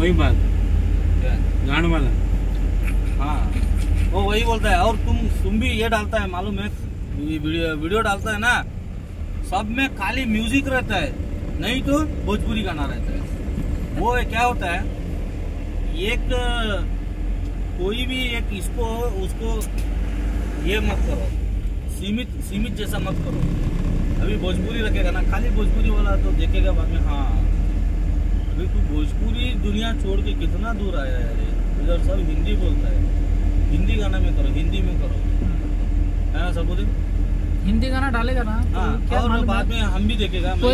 वही बात? गांड वाला। हाँ। वो वही बोलता है और तुम तुम भी ये डालता है मालूम है? ये वीडियो वीडियो डालता है ना सब में खाली म्यूज़िक रहता है नहीं तो भोजपुरी गाना रहता है। वो क्या होता है एक कोई भी एक इसको उसको ये मत करो सीमित सीमित जैसा मत करो। अभी भोजपुरी रखेगा ना खाली भोजपुरी वाला तो देखेगा बाद में हाँ। अभी तू भोजपुरी दुनिया छोड़ के कितना दूर आया है अरे इधर सब हिंदी बोलता है। हिंदी गाना में करो हिंदी में करो। है ना सब बोले हिंदी गाना डालेगा ना तो हाँ क्या और बाद में हम भी देखेगा